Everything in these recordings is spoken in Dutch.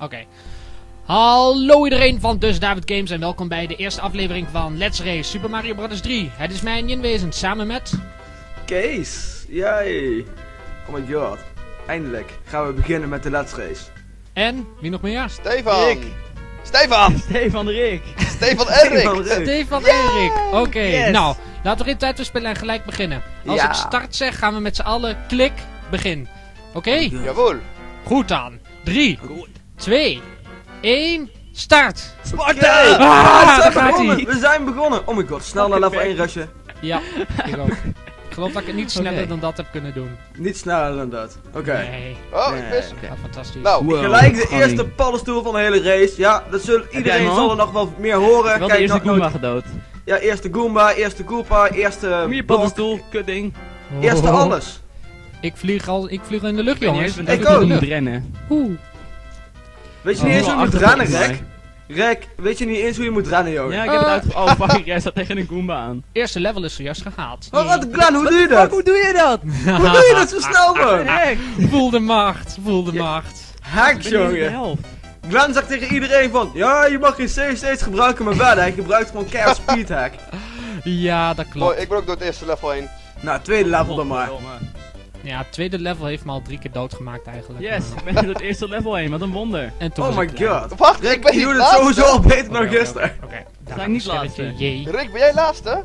Oké. Hallo iedereen van Dus David Games en welkom bij de eerste aflevering van Let's Race Super Mario Bros. 3. Het is mijn inwezen samen met... Kees, jij. Oh my god. Eindelijk gaan we beginnen met de Let's Race. En, wie nog meer? Stefan! Rick. Stefan! Stefan de Rick. Stefan en Rick! Stefan en Rick. Oké, Yes. nou, laten we geen tijd verspillen en gelijk beginnen. Als Ja. ik start zeg, gaan we met z'n allen klik, begin. Oké? Jawohl! Goed dan. 3, 2, 1, start! Sparta! Oké. Ah, we, zijn begonnen. we zijn begonnen. Oh my god, snel naar level 1 rushen. Ja, ik ook. Ik geloof dat ik het niet sneller dan dat heb kunnen doen. Niet sneller dan dat. Oké. Nee, Oh, Nee. ik mis. ja, fantastisch. Nou, Wow. Gelijk de eerste paddenstoel van de hele race. Ja, dat zullen, iedereen hem zal al? er nog wel meer horen. Ik had de Kijk, eerste nooit- Goomba gedood. Ja, eerste Goomba, eerste Koopa, eerste... Meer paddenstoel, kutding. Eerste Oh. alles. Ik vlieg, al, ik vlieg in de lucht, jongens. Ik ik ook. rennen. Oeh. Weet je Oh, niet eens hoe je moet rennen, Rek? Rek, weet je niet eens hoe je moet rennen, jongen? Ja, ik heb het Eh. uit... Oh, fuck, jij staat tegen een Goomba aan. Eerste level is zojuist gehaald. Oh, wat, Glenn, hoe doe je dat? Hoe doe je dat? Hoe doe je dat zo snel, man? Voel de macht, voel de macht. De jongen. Glenn zegt tegen iedereen van, ja, je mag geen save states gebruiken, maar wel, hij gebruikt gewoon keihard speed hack. Ja, dat klopt. oh, ik ben ook door het eerste level heen. Nou, tweede level dan maar. Ja, het tweede level heeft me al drie keer doodgemaakt eigenlijk. Yes, ik ben door het eerste level heen, wat een wonder. En toen Oh my god. Wacht, ik Rick, ben je doet het sowieso al beter dan gisteren. Oké, daar ik niet laatste? Jee. Rick, ben jij laatste?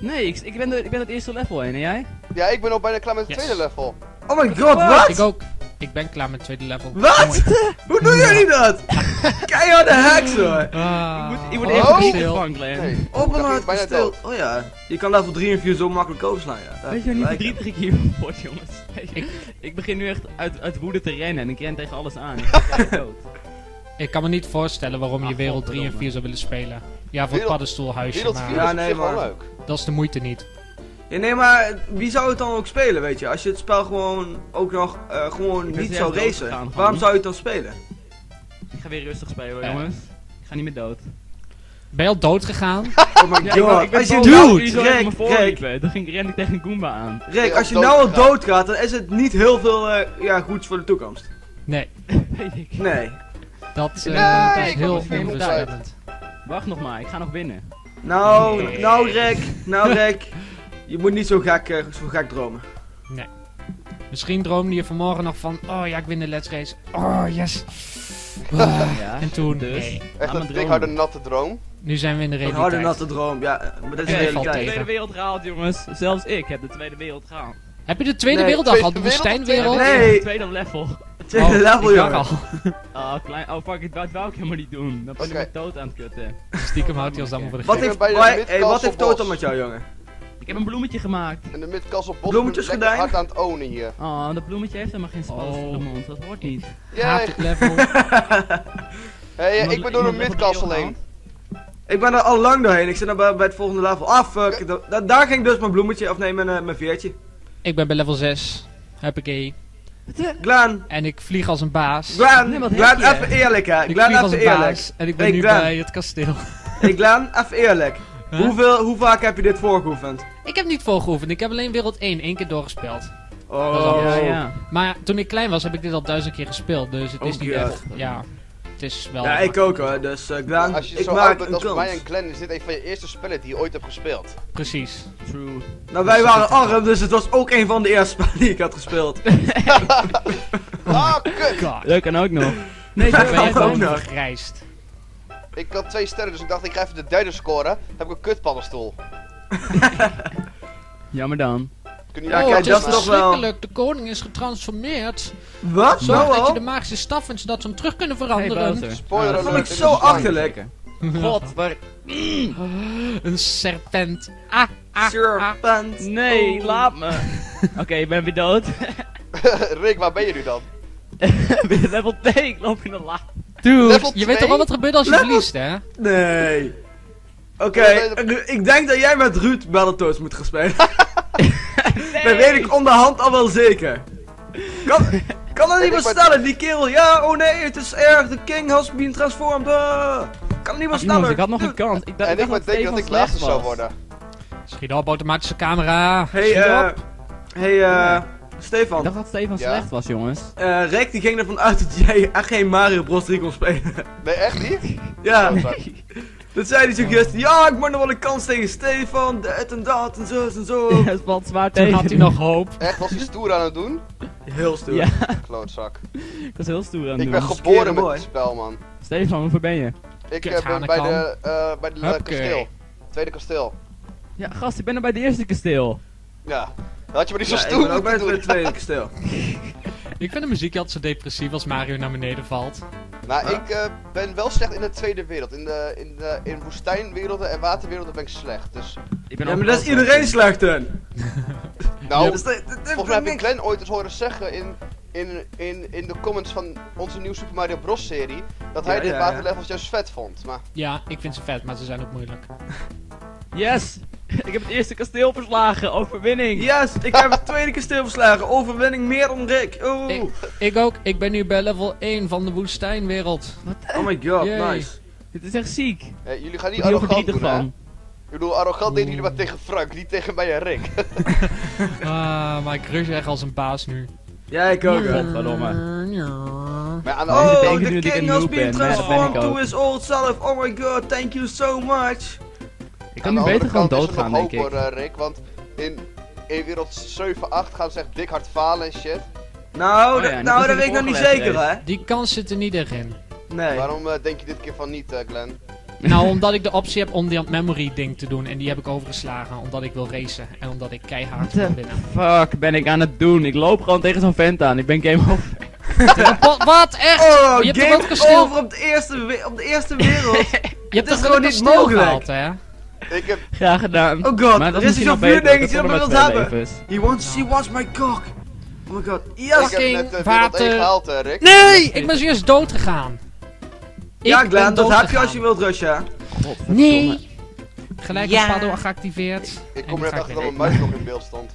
Nee, ik, ik, ben door, ik ben het eerste level heen en jij? Ja, ik ben al bijna klaar met het Yes. tweede level. Oh my god, wat? Ik ook. Ik ben klaar met het tweede level. Wat? Hoe doen jullie dat? Keiharde hacks hoor. Ah, Ik moet, ik moet oh, even Oh. een kasteel. van Glenn. Nee. Stil. Oh ja, je kan level 3 en 4 zo makkelijk overslaan, ja. Daar Weet je hoe verdrietig ik hier word, jongens? Ik, ik begin nu echt uit, uit woede te rennen en ik ren tegen alles aan. Ik dood. Ik kan me niet voorstellen waarom je Ah, wereld 3 en godverdomme. 4 zou willen spelen. Ja, voor het paddenstoelhuisje, Wereld 4 maar Ja, nee, maar- leuk. dat is de moeite niet. Ja, nee, maar wie zou het dan ook spelen, weet je? Als je het spel gewoon ook nog eh, gewoon niet zou racen, waarom zou je het dan spelen? Weer rustig spelen, Eh. jongens. Ik ga niet meer dood. Ben je al dood gegaan? Oh my Ja, ik, god. ik ben als je boos. nou, Rick, Rick. Dan ging, ik tegen een Goomba aan. Rick, als je dood nou al gegaan. doodgaat, dan is het niet heel veel eh, ja, goeds voor de toekomst. Nee, Weet ik. Nee. dat, eh, Nee, dat is ik heel onrustwekkend. Wacht nog maar, ik ga nog winnen. Nou, Nee. nou Rick, nou Rick. Je moet niet zo gek, eh, zo gek dromen. Nee. Misschien droomde je vanmorgen nog van, oh ja, ik win de Let's Race. Oh, yes. Ah, Ja, en toen, dus. nee. Echt een natte droom. Nu zijn we in de Een realiteit. harde natte droom, ja, maar dat is Oké, de ik tweede wereld gehaald, jongens. Zelfs ik heb de tweede wereld gehaald. Heb je de tweede Nee, wereld al gehad? De woestijnwereld? tweede- Nee. Het tweede level. Tweede Oh, level, ik al. Oh, klein. Oh, fuck, it, dat wou ik helemaal niet doen. Dan ben ik dood aan het kutten. Stiekem houdt hij ons allemaal voor de Wat gek. Ik heeft, wat heeft. Totem met jou, jongen? Ik heb een bloemetje gemaakt. En de midcastle bos Bloemetjes ik lekker gedaan? hard aan het ownen hier. Oh, dat bloemetje heeft helemaal geen spels Oh. in de mond. Dat hoort niet. Het level. Hey, ik ben door de drie heen. Ik ben er al lang doorheen, ik zit nog bij, bij het volgende level. Ah, fuck. Da- da- daar ging dus mijn bloemetje, of nee, mijn, eh, mijn veertje. Ik ben bij level 6. Huppakee. Glenn, En ik vlieg als een baas. Glenn, Nee, Glenn, even eerlijk hè. Ik Glenn, vlieg als even een eerlijk. baas. En ik ben Hey, nu Glenn. bij het kasteel. Hey Glenn, even eerlijk. Huh? Hoeveel, hoe vaak heb je dit voorgeoefend? Ik heb niet volgeoefend. Ik heb alleen wereld 1 één keer doorgespeeld. Oh. Ja, ja. Maar toen ik klein was heb ik dit al duizend keer gespeeld. Dus het is Oh, niet God. echt... Ja, het is wel... Ja, ik ook hoor. Dus eh, Glenn, Als je ik zo oud maak bent een als mij en kans. Glenn, is dit een van je eerste spellen die je ooit hebt gespeeld. Precies. True. Nou, wij waren arm, dus het was ook een van de eerste spellen die ik had gespeeld. Ah, kut! God. Dat kan ook nog. Nee, Ik ben ook nog. vergrijsd. Ik had twee sterren, dus ik dacht ik ga even de derde scoren. heb ik een kutpaddenstoel. Jammer dan. Kun je Ja, oh, kijk, het is dat is toch wel- verschrikkelijk. De koning is getransformeerd. Wat? Zorg Nou dat je al? de magische staf vindt zodat ze hem terug kunnen Hey, veranderen. Bowser. Spoiler dat alert, vond ik dit zo achterlijk. God, waar... een serpent. Ah, ah, ah. Serpent. Nee, Oh. laat me. Oké, ik ben weer dood. Rick, waar ben je nu dan? weer level 2, ik loop in de la. Dude, je weet toch wel wat er gebeurt als je Level- verliest, hè? Nee. Oké, nee, ik denk dat jij met Ruud Battletoads moet gaan spelen. Dat weet ik onderhand al wel zeker. Kan, kan dat niet En ik meer ben- sneller, die kerel. Ja, oh nee, het is erg, de king has been transformed. Uh. Kan niet meer Ach, jongens, sneller. ik had nog een kans. Ik dacht, En ik dacht denk dat Stefan ik laatste zou worden. Schiet op, automatische camera. Hey, Schiet eh. op. hey, eh. Stefan, dacht dat Stefan Ja? slecht was, jongens. eh Rick die ging ervan uit dat jij echt geen Mario Bros 3 kon spelen. Nee, echt niet? ja, Oh, dat zei hij zo gisteren. Ja, ik maak nog wel een kans tegen Stefan, dit en dat en zo en zo. Het valt zwaar Toen tegen. had hij nog hoop. Echt, was hij stoer aan het doen? Heel stoer. Ja, Klootzak. ik was heel stoer aan het Ik doen. ben dat is geboren met dit spel, man. Stefan, hoeveel ben je? Ik Kut, eh, ben bij de, eh, bij de kasteel. Tweede kasteel. Ja, gast, ik ben er bij de eerste kasteel. Ja. Had je maar niet zo Ja, ik stoer ben ook bij tweede kasteel. Ik vind de muziek altijd zo depressief als Mario naar beneden valt. Nou, ik eh, ben wel slecht in de tweede wereld. In de, in de in woestijnwerelden en waterwerelden ben ik slecht. Dus, Ik ben Ja, maar dat is iedereen slecht in. nou, Ja, dus dat- dat- dat- volgens mij heb ik. Glenn ooit eens horen zeggen in, in, in, in de comments van onze nieuwe Super Mario Bros. serie. Dat hij Ja, de ja, ja. waterlevels juist vet vond. Maar Ja, ik vind ze vet, maar ze zijn ook moeilijk. Yes! Ik heb het eerste kasteel verslagen, overwinning! Yes, ik heb het tweede kasteel verslagen. Overwinning meer dan Rick. Oh, Ik, ik ook. Ik ben nu bij level 1 van de woestijnwereld. oh my god, Yay. nice. Dit is echt ziek. Eh, jullie gaan niet arrogant doen, hè? Ik bedoel, arrogant deden jullie maar tegen Frank, niet tegen mij en Rick. Ah, maar ik rush echt als een baas nu. Ja, ik ook. Godverdomme. Maar aan de Oh, the nu dat ik king een has noob been transformed to his old self. Oh my god, thank you so much. Ik kan nu beter gewoon doodgaan, denk ik. hoor, eh, Rick, want in, in wereld 7, 8 gaan ze echt dik hard falen en shit. Nou, Oh ja, nou dat weet ik nog niet zeker, hè? Die kans zit er niet echt in. Nee. Waarom eh, denk je dit keer van niet, eh, Glenn? Nou, omdat ik de optie heb om die memory ding te doen. En die heb ik overgeslagen. Omdat ik wil racen. En omdat ik keihard wil winnen. Fuck, ben ik aan het doen? Ik loop gewoon tegen zo'n vent aan. Ik ben game over. Wat? Wat? Echt? Oh, je hebt game over op de eerste, op de eerste wereld. Je hebt is toch gewoon niet mogelijk. gehaald, hè? Ik heb, Graag gedaan. Oh god, maar er dat is zo'n vuurdingetje dat we wilt hebben. levens. He wants, she wants my cock. Oh my god, yes. ik heb Fucking net wereld water. 1 gehaald, eh, Rick. Nee! Ik ben zojuist dood gegaan. Ja, Glenn, dat heb je als je wilt rushen. Godverdomme. Nee! Gelijk Ja. een paddo geactiveerd. Ik kom er net achter dat mijn muis nog in beeld stond.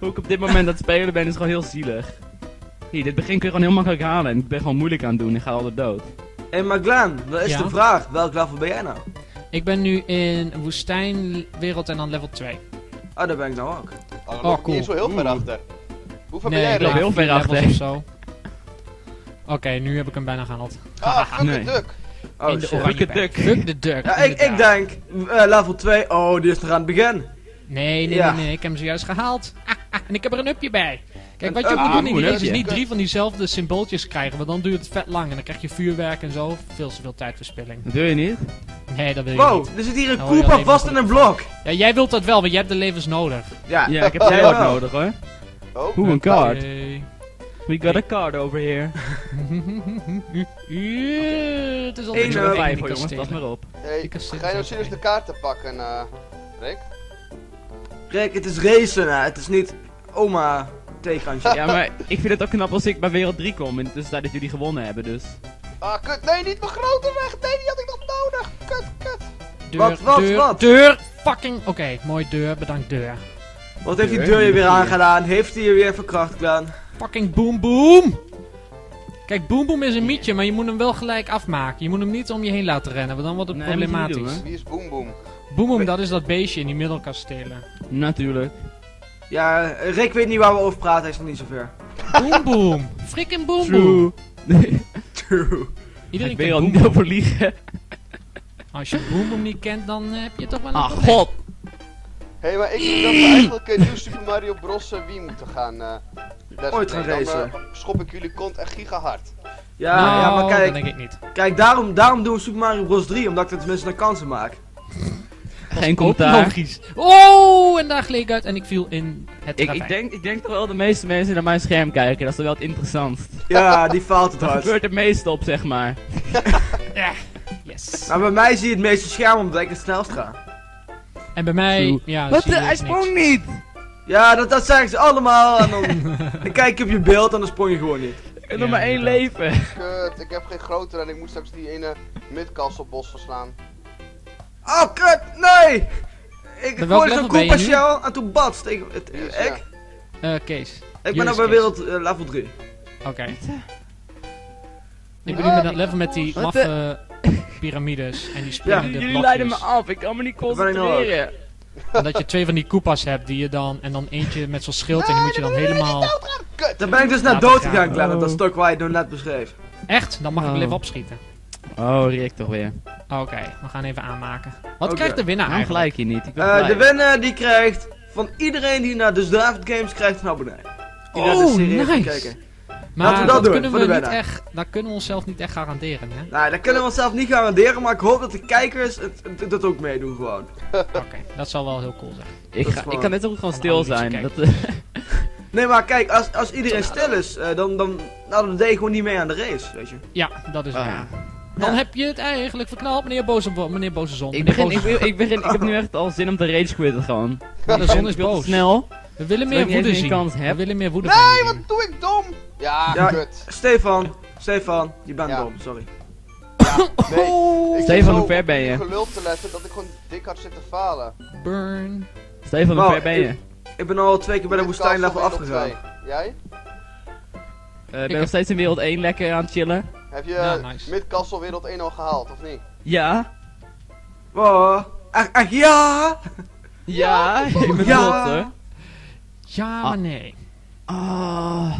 Hoe ik op dit moment aan het spelen ben is gewoon heel zielig. Hier, dit begin kun je gewoon heel makkelijk halen. En ik ben gewoon moeilijk aan het doen. Ik ga altijd dood. Hé, hey, maar Glenn, dat is Ja? de vraag. Welk level ben jij nou? Ik ben nu in woestijnwereld en dan level 2. Oh, daar ben ik nou ook. Oh, Oh, niet cool. eens zo heel ver Oeh. achter. Hoeveel Nee, ben jij, loop heel heel ver ver achter. of zo. Oké, nu heb ik hem bijna gehaald. Ah, fuck Nee. the duck. Oh in de oranje duck. Fuck de duck. Ja, ik, ik denk, eh, level 2, oh, die is nog aan het begin. Nee, nee, Ja. nee, nee, ik heb hem zojuist gehaald. Ah, ah, en ik heb er een upje bij. Kijk, wat je ook moet doen in Ah, is niet drie van diezelfde symbooltjes krijgen, want dan duurt het vet lang en dan krijg je vuurwerk en zo. Veel te veel tijdverspilling. Dat wil je niet? Nee, dat wil je Wow, niet. er zit hier een alleen vast in een blok. Ja, jij wilt dat wel, want jij hebt de levens nodig. Ja, Ja, ik heb jij ook nodig hoor. Oh, Oeh, een card. Oké. We got a card over here. Ja, Het is al Eén, een Vijf die jongens, pas maar op. hey, ga je nou serieus de kaarten pakken, eh, Rick? Rick, het is racen, hè. Het is niet oma theekantje. Ja, maar ik vind het ook knap als ik bij wereld 3 kom. In de tussentijd dat jullie gewonnen hebben, dus. Ah, kut. Nee, niet mijn grote weg. Nee, die had ik nog Kut, kut. Deur, Wat, wat, deur, wat? deur, fucking, oké, mooi deur, bedankt deur. Wat heeft die Deur, je weer aangedaan? Heeft hij je weer verkracht, Glenn? Fucking boom boom! Kijk, boom boom is een mietje, maar je moet hem wel gelijk afmaken. Je moet hem niet om je heen laten rennen, want dan wordt het Nee, problematisch. doen, Wie is Boom Boom? boom boom, dat is dat beestje in die middelkastelen. Natuurlijk. Ja, Rick weet niet waar we over praten, hij is nog niet zover. Boom boom! Freaking boom boom! True. True. Iedereen ik boom niet boom. over liegen. Als je boom boom niet kent, dan eh, heb je toch wel een Ah, probleem. god. Hé, hey, maar ik denk dat we eigenlijk een nieuw Super Mario Bros. Wii moeten gaan. eh let's Ooit gaan Dan, racen. eh, schop ik jullie kont echt giga hard. Ja, Nou, ja, maar dat kijk, denk ik niet. kijk daarom, daarom doen we Super Mario Bros 3, omdat ik er tenminste een kansen maak. Geen commentaar. logisch. Oh, en daar gleed ik uit en ik viel in het Ik, ravijn. ik, denk, ik denk toch wel de meeste mensen naar mijn scherm kijken. Dat is toch wel het interessantst. Ja, die faalt het hard. gebeurt het meeste op, zeg maar. Ja, yes. Maar bij mij zie je het meeste scherm omdat ik het snelst ga. En bij mij, True. ja, Wat? zie je Hij niks. sprong niet! Ja, dat, dat zeggen ze allemaal en dan, dan kijk je op je beeld en dan sprong je gewoon niet. Ik heb Ja, nog maar één inderdaad. leven. Kut, ik heb geen grotere en ik moet straks die ene midkastelbos verslaan. Oh, kut, nee! Ik welk gooide zo'n level ben je Koopa nu? shell en toen batst ik. Het, ik. Eh, Kees. ik ben nou bij wereld eh, level 3. Oké. Ik ben nu met dat level met die Wat maffe piramides en die springende Jullie blokjes. leiden me af, ik kan me niet concentreren. En dat je twee van die koepas hebt die je dan... En dan eentje met zo'n schild en die moet je dan helemaal... Kut! Daar ben ik dus naar dood gaan. gegaan, Glenn. Oh. Dat stuk waar je het nou net beschreef. Echt? Dan mag ik wel Oh. even opschieten. Oh, Rick toch weer. Oké, we gaan even aanmaken. Wat krijgt de winnaar Nou, eigenlijk? gelijk hier niet. Eh, de winnaar die krijgt van iedereen die naar David Games krijgt een abonnee. Die naar de Oh, heeft nice. gekeken. Maar Laten we dat dat, doen, kunnen we niet echt... Dat kunnen we onszelf niet echt garanderen, hè? Nou, dat kunnen we onszelf niet garanderen, maar ik hoop dat de kijkers het, het, dat ook meedoen gewoon. Oké, dat zal wel heel cool zijn. Ik, ga, ik kan net goed gewoon stil zijn. Dat, eh, Nee, maar kijk, als, als iedereen stil is, eh, dan, dan, nou, dan deed je gewoon niet mee aan de race, weet je. Ja, dat is Ah. waar. Dan Ja. heb je het eigenlijk verknald, meneer Boze, meneer Boze Zon. ik, begin, ik, ik, begin, ik heb nu echt al zin om te rage quitten gewoon. Ja, de zon is boos. snel. We willen meer woede zien. kans We willen meer woede Nee, wat doe ik dom? Ja, Ja. kut. Stefan, Stefan, je bent Ja. dom, sorry. Nee. Ik Stefan, hoe ver ben je? op gelul te letten dat ik gewoon dik had zitten falen. Burn. Stefan, hoe Wow, ver ben je? ik- Ik ben al twee keer bij de Castle Wereld afgegaan. 2. Jij? Eh, ben je heb- nog steeds in wereld 1 lekker aan het chillen? Heb je Ja, nice. Mid-Castle Wereld 1 al gehaald, of niet? Ja. Wow, echt, echt ja! Ja, ik ben Ja. hoor. Ja, Ah. maar nee. Ah.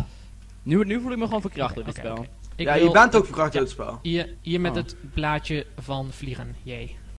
Nu, nu voel ik me gewoon verkracht door dit spel. ja, wil je bent ook verkracht in het spel. hier, hier met Oh. het blaadje van vliegen. Jee.